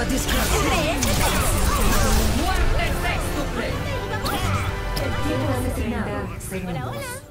Była dyskusja. Muerte sextuple. El tiempo.